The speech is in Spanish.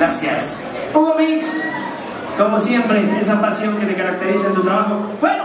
Gracias. Hugo Mix, como siempre, esa pasión que te caracteriza en tu trabajo. Bueno,